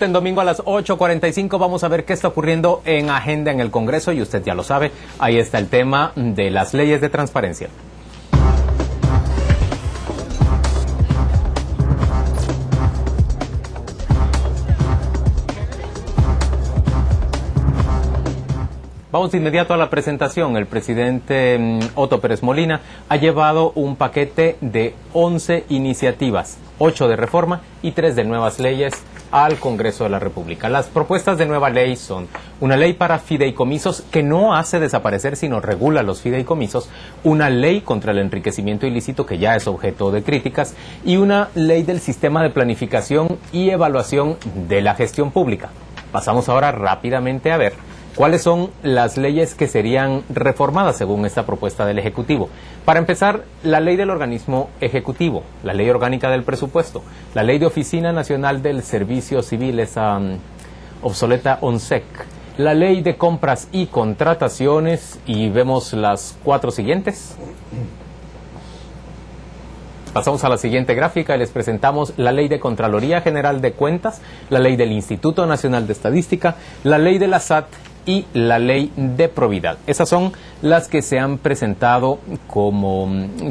En domingo a las 8.45 vamos a ver qué está ocurriendo en agenda en el Congreso y usted ya lo sabe, ahí está el tema de las leyes de transparencia. Vamos de inmediato a la presentación. El presidente mm, Otto Pérez Molina ha llevado un paquete de 11 iniciativas, 8 de reforma y 3 de nuevas leyes al Congreso de la República. Las propuestas de nueva ley son una ley para fideicomisos que no hace desaparecer sino regula los fideicomisos, una ley contra el enriquecimiento ilícito que ya es objeto de críticas y una ley del sistema de planificación y evaluación de la gestión pública. Pasamos ahora rápidamente a ver ¿Cuáles son las leyes que serían reformadas según esta propuesta del Ejecutivo? Para empezar, la ley del organismo ejecutivo, la ley orgánica del presupuesto, la ley de Oficina Nacional del Servicio Civil, esa um, obsoleta ONSEC, la ley de compras y contrataciones, y vemos las cuatro siguientes. Pasamos a la siguiente gráfica y les presentamos la ley de Contraloría General de Cuentas, la ley del Instituto Nacional de Estadística, la ley de la SAT y la ley de probidad. Esas son las que se han presentado como,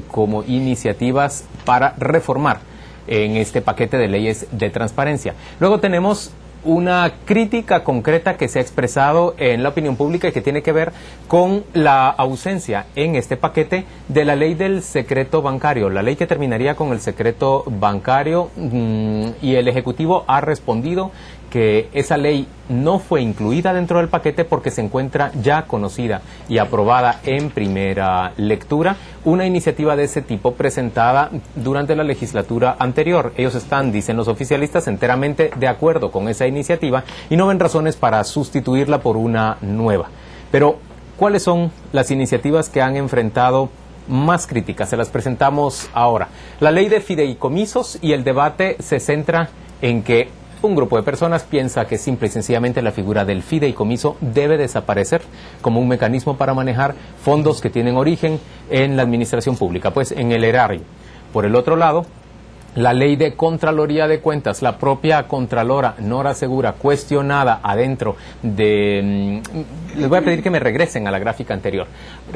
como iniciativas para reformar en este paquete de leyes de transparencia. Luego tenemos una crítica concreta que se ha expresado en la opinión pública y que tiene que ver con la ausencia en este paquete de la ley del secreto bancario, la ley que terminaría con el secreto bancario mm, y el Ejecutivo ha respondido que esa ley no fue incluida dentro del paquete porque se encuentra ya conocida y aprobada en primera lectura una iniciativa de ese tipo presentada durante la legislatura anterior. Ellos están, dicen los oficialistas, enteramente de acuerdo con esa iniciativa y no ven razones para sustituirla por una nueva. Pero, ¿cuáles son las iniciativas que han enfrentado más críticas? Se las presentamos ahora. La ley de fideicomisos y el debate se centra en que un grupo de personas piensa que simple y sencillamente la figura del fideicomiso debe desaparecer como un mecanismo para manejar fondos que tienen origen en la administración pública, pues en el erario. Por el otro lado, la ley de Contraloría de Cuentas, la propia Contralora Nora Segura, cuestionada adentro de... Mm, les voy a pedir que me regresen a la gráfica anterior.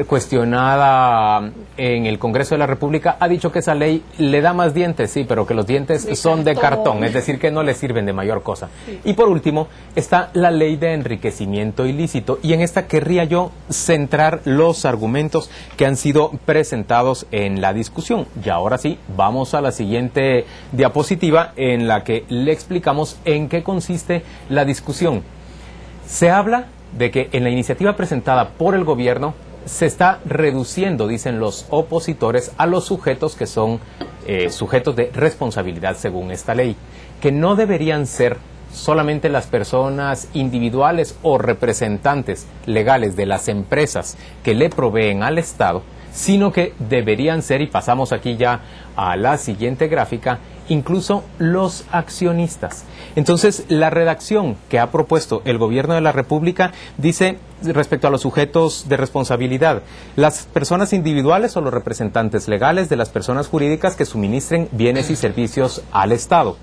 Cuestionada en el Congreso de la República, ha dicho que esa ley le da más dientes, sí, pero que los dientes son de cartón, es decir, que no le sirven de mayor cosa. Y por último, está la ley de enriquecimiento ilícito, y en esta querría yo centrar los argumentos que han sido presentados en la discusión. Y ahora sí, vamos a la siguiente diapositiva en la que le explicamos en qué consiste la discusión. Se habla de que en la iniciativa presentada por el gobierno se está reduciendo, dicen los opositores, a los sujetos que son eh, sujetos de responsabilidad según esta ley, que no deberían ser solamente las personas individuales o representantes legales de las empresas que le proveen al Estado, sino que deberían ser, y pasamos aquí ya a la siguiente gráfica, incluso los accionistas. Entonces, la redacción que ha propuesto el Gobierno de la República dice respecto a los sujetos de responsabilidad, las personas individuales o los representantes legales de las personas jurídicas que suministren bienes y servicios al Estado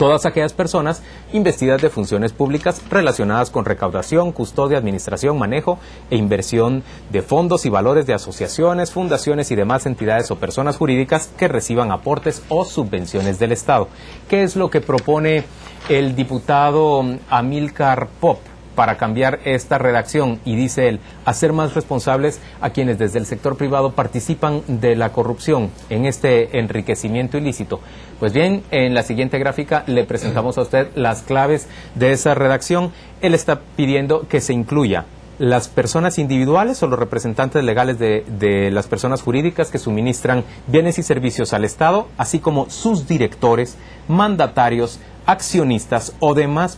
todas aquellas personas investidas de funciones públicas relacionadas con recaudación, custodia, administración, manejo e inversión de fondos y valores de asociaciones, fundaciones y demás entidades o personas jurídicas que reciban aportes o subvenciones del Estado. ¿Qué es lo que propone el diputado Amilcar Pop? Para cambiar esta redacción y dice él, hacer más responsables a quienes desde el sector privado participan de la corrupción en este enriquecimiento ilícito. Pues bien, en la siguiente gráfica le presentamos a usted las claves de esa redacción. Él está pidiendo que se incluya las personas individuales o los representantes legales de, de, las personas jurídicas que suministran bienes y servicios al Estado, así como sus directores, mandatarios, accionistas o demás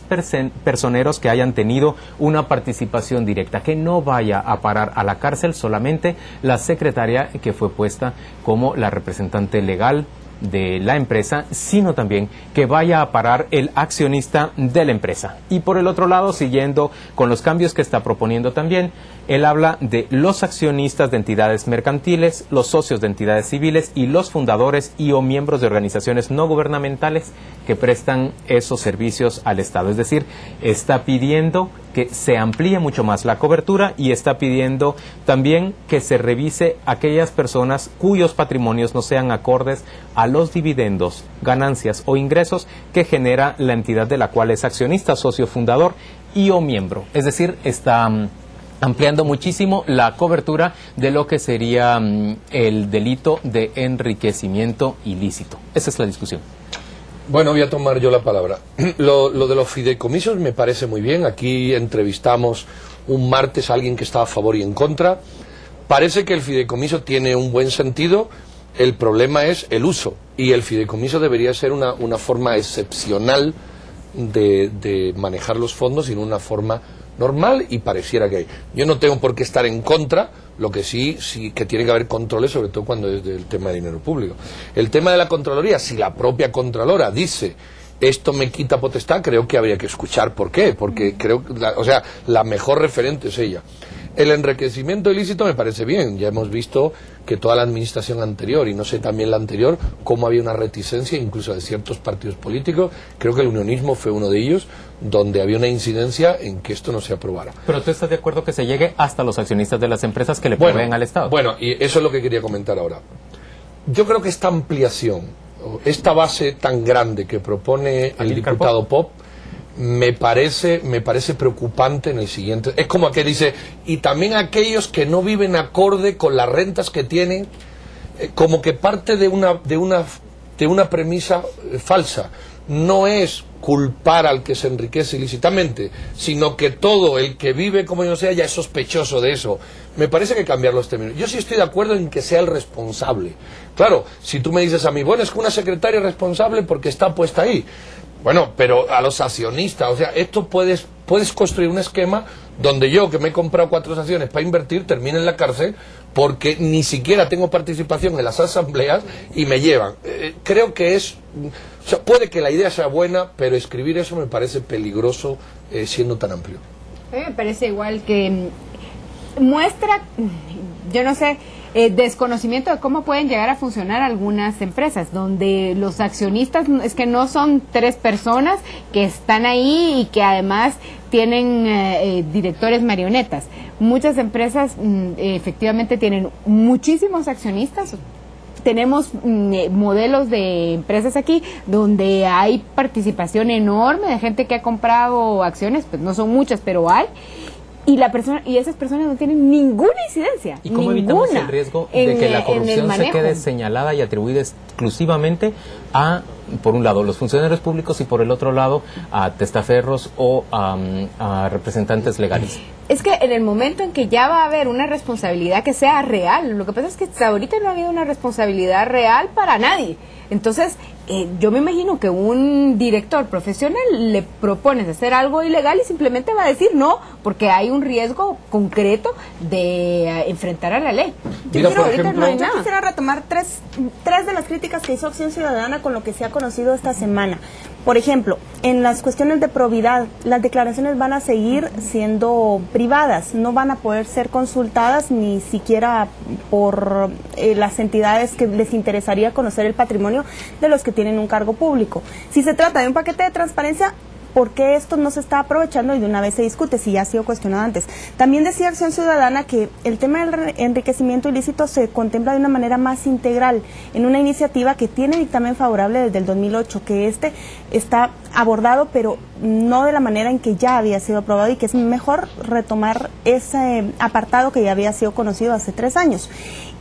personeros que hayan tenido una participación directa, que no vaya a parar a la cárcel solamente la secretaria que fue puesta como la representante legal de la empresa, sino también que vaya a parar el accionista de la empresa. Y por el otro lado, siguiendo con los cambios que está proponiendo también, él habla de los accionistas de entidades mercantiles, los socios de entidades civiles y los fundadores y o miembros de organizaciones no gubernamentales que prestan esos servicios al Estado. Es decir, está pidiendo que se amplíe mucho más la cobertura y está pidiendo también que se revise aquellas personas cuyos patrimonios no sean acordes a los dividendos, ganancias o ingresos que genera la entidad de la cual es accionista, socio fundador y o miembro. Es decir, está mm, ampliando muchísimo la cobertura de lo que sería mm, el delito de enriquecimiento ilícito. Esa es la discusión. Bueno, voy a tomar yo la palabra. Lo, de los fideicomisos me parece muy bien. Aquí entrevistamos un martes a alguien que estaba a favor y en contra. Parece que el fideicomiso tiene un buen sentido. El problema es el uso. Y el fideicomiso debería ser una, forma excepcional de, de manejar los fondos y no una forma normal y pareciera que hay. Yo no tengo por qué estar en contra, lo que sí, sí que tiene que haber controles, sobre todo cuando es del tema de dinero público. El tema de la Contraloría, si la propia Contralora dice esto me quita potestad, creo que habría que escuchar por qué, porque creo que, o sea, la mejor referente es ella. El enriquecimiento ilícito me parece bien. Ya hemos visto que toda la administración anterior, y no sé también la anterior, cómo había una reticencia incluso de ciertos partidos políticos. Creo que el unionismo fue uno de ellos, donde había una incidencia en que esto no se aprobara. Pero tú estás de acuerdo que se llegue hasta los accionistas de las empresas que le proveen al Estado. Bueno, y eso es lo que quería comentar ahora. Yo creo que esta ampliación, esta base tan grande que propone el diputado Pop, me parece, me parece preocupante en el siguiente. Es como que dice, y también aquellos que no viven acorde con las rentas que tienen, eh, como que parte de una, de una, de una premisa eh, falsa. No es culpar al que se enriquece ilícitamente, sino que todo el que vive como yo sea ya es sospechoso de eso. Me parece que cambiar los términos. Yo sí estoy de acuerdo en que sea el responsable. Claro, si tú me dices a mí, bueno, es que una secretaria es responsable porque está puesta ahí. Bueno, pero a los accionistas, o sea, esto puedes, puedes construir un esquema donde yo, que me he comprado cuatro acciones para invertir, termine en la cárcel porque ni siquiera tengo participación en las asambleas y me llevan. Eh, creo que es, o sea, puede que la idea sea buena, pero escribir eso me parece peligroso eh, siendo tan amplio. me parece igual que mm, muestra, yo no sé, eh, desconocimiento de cómo pueden llegar a funcionar algunas empresas, donde los accionistas es que no son tres personas que están ahí y que además tienen eh, eh, directores marionetas. Muchas empresas mm, efectivamente tienen muchísimos accionistas, tenemos mm, modelos de empresas aquí donde hay participación enorme de gente que ha comprado acciones, pues no son muchas, pero hay y la persona y esas personas no tienen ninguna incidencia. ¿Y cómo evitamos el riesgo de que la corrupción se quede señalada y atribuida exclusivamente a, por un lado, los funcionarios públicos y por el otro lado, a testaferros o a, representantes legales? Es que en el momento en que ya va a haber una responsabilidad que sea real, lo que pasa es que ahorita no ha habido una responsabilidad real para nadie. Entonces, eh, yo me imagino que un director profesional le propones hacer algo ilegal y simplemente va a decir no, porque hay un riesgo concreto de eh, enfrentar a la ley. Yo, quisiera retomar tres, tres de las críticas que hizo Acción Ciudadana con lo que se ha conocido esta semana. Por ejemplo, en las cuestiones de probidad, las declaraciones van a seguir siendo privadas, no van a poder ser consultadas ni siquiera por eh, las entidades que les interesaría conocer el patrimonio de los que tienen un cargo público. Si se trata de un paquete de transparencia, por qué esto no se está aprovechando y de una vez se discute, si ya ha sido cuestionado antes. También decía Acción Ciudadana que el tema del enriquecimiento ilícito se contempla de una manera más integral en una iniciativa que tiene dictamen favorable desde el 2008, que este está abordado, pero no de la manera en que ya había sido aprobado y que es mejor retomar ese apartado que ya había sido conocido hace tres años.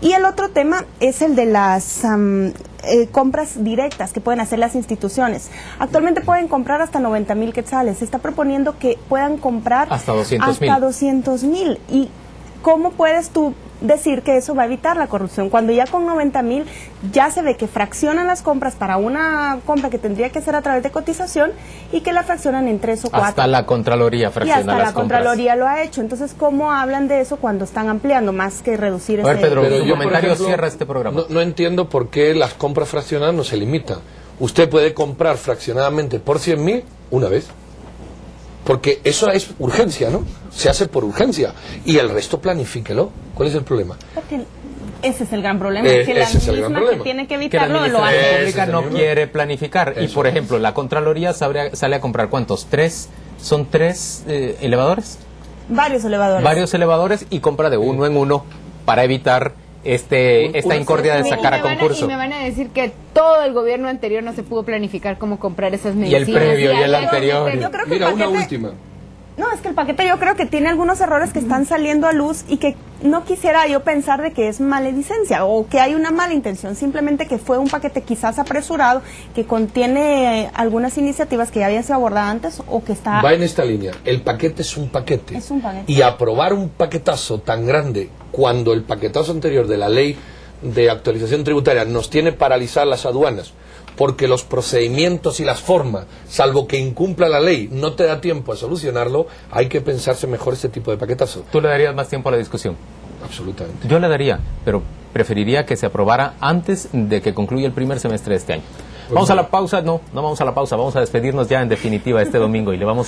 Y el otro tema es el de las eh, compras directas que pueden hacer las instituciones. Actualmente pueden comprar hasta 90 mil quetzales. Se está proponiendo que puedan comprar hasta 200 mil. Hasta 200 mil. ¿Y cómo puedes tú decir que eso va a evitar la corrupción. Cuando ya con 90 mil ya se ve que fraccionan las compras para una compra que tendría que ser a través de cotización y que la fraccionan en tres o cuatro. Hasta la Contraloría fracciona Y hasta la Contraloría lo ha hecho. Entonces, ¿cómo hablan de eso cuando están ampliando más que reducir a ver, ese... Pedro, Pero yo, comentario cierra este programa. No, entiendo por qué las compras fraccionadas no se limitan. Usted puede comprar fraccionadamente por 100 mil una vez. Porque eso es urgencia, ¿no? Se hace por urgencia. Y el resto planifíquelo. ¿Cuál es el problema? ese es el gran problema. Eh, que la misma que tiene que evitarlo lo hace. pública no quiere planificar. Y, por ejemplo, la Contraloría sale a comprar ¿cuántos? ¿Tres? ¿Son tres eh, elevadores? Varios elevadores. Varios elevadores y compra de uno en uno para evitar este esta incordia de sacar a, concurso. y me van a decir que todo el gobierno anterior no se pudo planificar cómo comprar esas medicinas. Y el previo y, el anterior. Mira, una última. No, es que el paquete yo creo que tiene algunos errores que están saliendo a luz y que no quisiera yo pensar de que es maledicencia o que hay una mala intención, simplemente que fue un paquete quizás apresurado que contiene algunas iniciativas que ya habían sido abordadas antes o que está... Va en esta línea, el paquete es un paquete. Es un paquete. Y aprobar un paquetazo tan grande cuando el paquetazo anterior de la ley de actualización tributaria nos tiene paralizar las aduanas porque los procedimientos y las formas, salvo que incumpla la ley, no te da tiempo a solucionarlo, hay que pensarse mejor ese tipo de paquetazo. ¿Tú le darías más tiempo a la discusión? Absolutamente. Yo le daría, pero preferiría que se aprobara antes de que concluya el primer semestre de este año. Pues vamos a la pausa, no, no vamos a la pausa, vamos a despedirnos ya en definitiva este domingo y le vamos